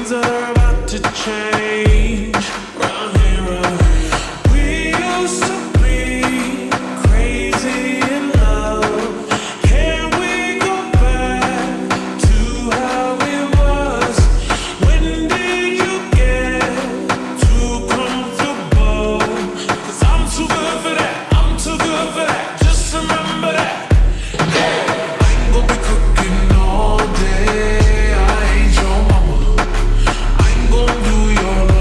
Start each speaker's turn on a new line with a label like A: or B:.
A: Things are about to change.